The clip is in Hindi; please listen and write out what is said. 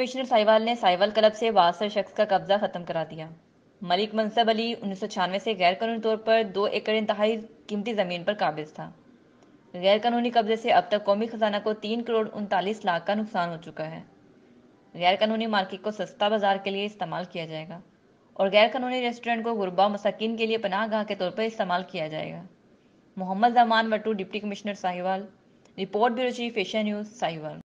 कमिश्नर साहिवाल ने साहिवाल क्लब से बासठ शख्स का कब्जा खत्म करा दिया। मलिक मनसब अली उन्नीस से गैर कानूनी तौर पर दो एकड़ इंतहाई कीमती ज़मीन पर काबिज था। गैर कानूनी कब्जे से अब तक कौमी खजाना को तीन करोड़ उनतालीस लाख का नुकसान हो चुका है। गैर कानूनी मार्केट को सस्ता बाज़ार के लिए इस्तेमाल किया जाएगा और गैर कानूनी रेस्टोरेंट को गुरबा मसाकिन के लिए पनाह गाह के तौर पर इस्तेमाल किया जाएगा। Mohammad Zaman Wattoo deputy commissioner Sahiwal, report bureau chief Asia news, Sahiwal.